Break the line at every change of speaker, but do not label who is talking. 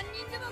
万人でも